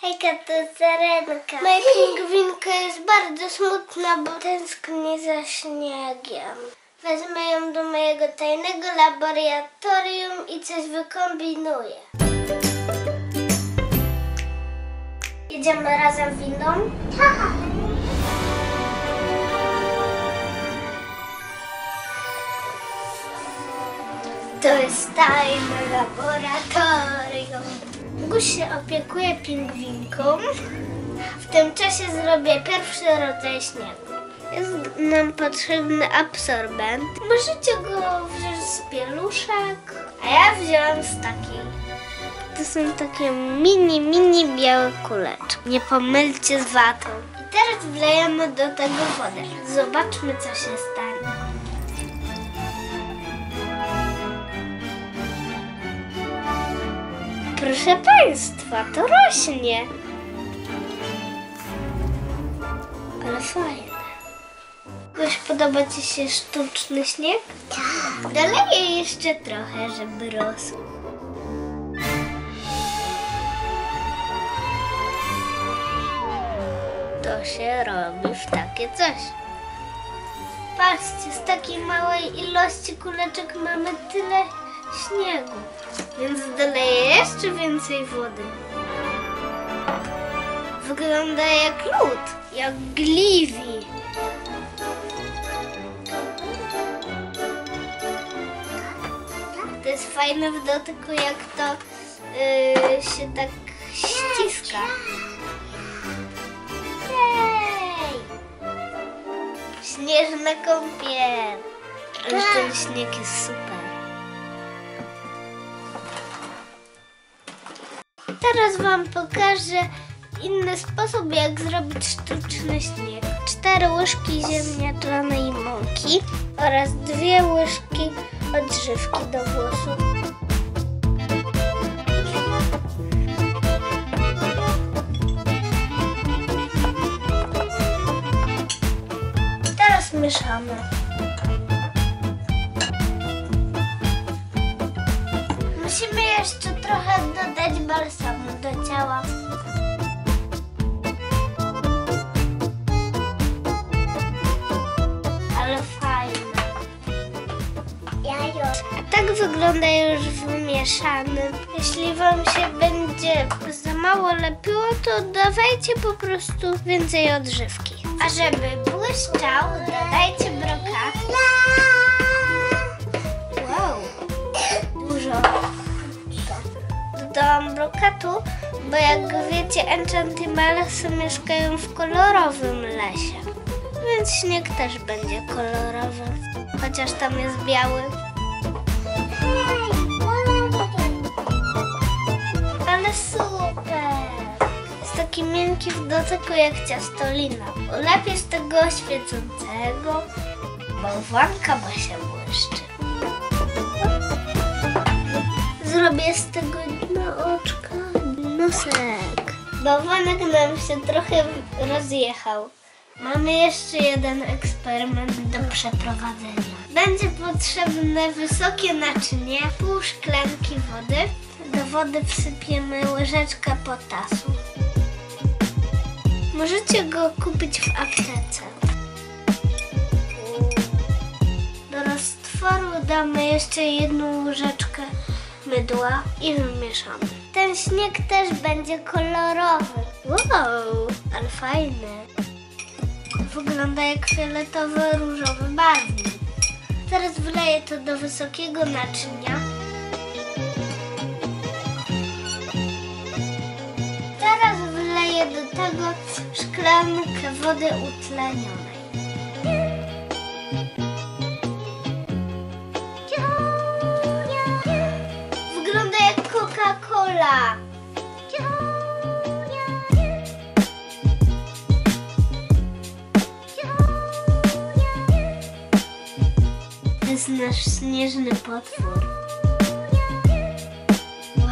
Hejka, to Serenka. Moja pingwinka jest bardzo smutna, bo tęskni za śniegiem. Wezmę ją do mojego tajnego laboratorium i coś wykombinuję. Jedziemy razem windą? Tak. To jest tajne laboratorium. Guś się opiekuje pingwinką. W tym czasie zrobię pierwszy rodzaj śniegu. Jest nam potrzebny absorbent. Możecie go wziąć z pieluszek, a ja wziąłam z takiej. To są takie mini, mini białe kuleczki. Nie pomylcie z watą. I teraz wlejemy do tego wodę. Zobaczmy, co się stanie. Proszę Państwa, to rośnie. Ale fajne. Kogoś podoba Ci się sztuczny śnieg? Tak. Doleję jeszcze trochę, żeby rósł. To się robi w takie coś. Patrzcie, z takiej małej ilości kuleczek mamy tyle śniegu. Więc doleję jeszcze więcej wody. Wygląda jak lód, jak gliwi. To jest fajne w dotyku, jak to yy, się tak ściska. Jej! Śnieżna kąpiel. Ale ten śnieg jest super. Teraz Wam pokażę inny sposób, jak zrobić sztuczny śnieg. Cztery łyżki ziemniaczanej mąki oraz dwie łyżki odżywki do włosów. Teraz mieszamy. Musimy jeszcze trochę dodać balsamu do ciała. Ale fajne. A tak wygląda już wymieszany. Jeśli Wam się będzie za mało lepiło, to dawajcie po prostu więcej odżywki. A żeby błyszczał, dodajcie brokat. Brokatu, bo jak wiecie, enchantimalesy mieszkają w kolorowym lesie. Więc śnieg też będzie kolorowy, chociaż tam jest biały. Ale super! Jest taki miękki w dotyku jak ciastolina. Lepiej z tego świecącego. Bałwanka ma się błyszczy. Zrobię z tego na oczka Bałwanek nam się trochę rozjechał. Mamy jeszcze jeden eksperyment do przeprowadzenia. Będzie potrzebne wysokie naczynie, pół szklanki wody. Do wody wsypiemy łyżeczkę potasu. Możecie go kupić w aptece. Do roztworu damy jeszcze jedną łyżeczkę mydła i wymieszamy. Ten śnieg też będzie kolorowy. Wow, ale fajny. Wygląda jak fioletowy, różowy barwnik. Teraz wleję to do wysokiego naczynia. Teraz wleję do tego szklankę wody utlenionej. Coca-Cola. To jest nasz śnieżny potwór. Wow.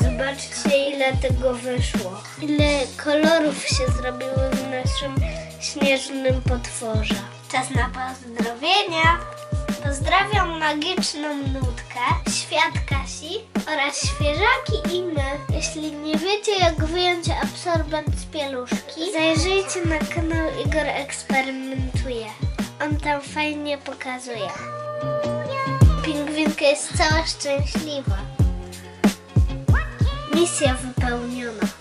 Zobaczcie, ile tego wyszło. Ile kolorów się zrobiło w naszym śnieżnym potworze. Czas na pozdrowienia. Pozdrawiam magiczną nutkę, świat Kasi oraz świeżaki i my. Jeśli nie wiecie jak wyjąć absorbent z pieluszki, zajrzyjcie na kanał Igor Eksperymentuje. On tam fajnie pokazuje. Pingwinka jest cała szczęśliwa. Misja wypełniona.